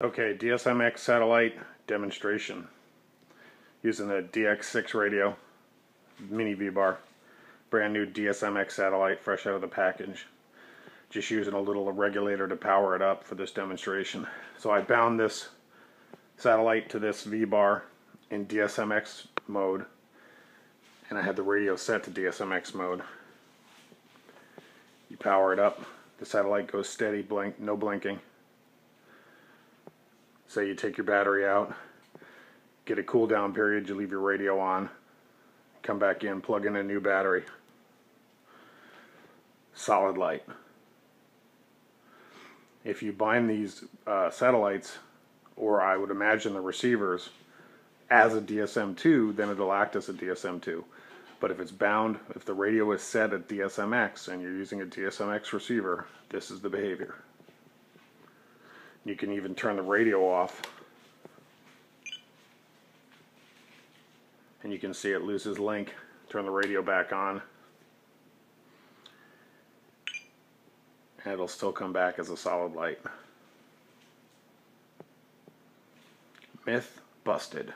Okay, DSMX satellite demonstration using the DX6 radio mini V-bar. Brand new DSMX satellite fresh out of the package. Just using a little regulator to power it up for this demonstration. So I bound this satellite to this V-bar in DSMX mode and I had the radio set to DSMX mode. You power it up, the satellite goes steady, blink, no blinking say you take your battery out, get a cool down period, you leave your radio on, come back in, plug in a new battery. Solid light. If you bind these uh, satellites, or I would imagine the receivers, as a DSM2, then it'll act as a DSM2. But if it's bound, if the radio is set at DSMX and you're using a DSMX receiver, this is the behavior. You can even turn the radio off. And you can see it loses link. Turn the radio back on. And it'll still come back as a solid light. Myth busted.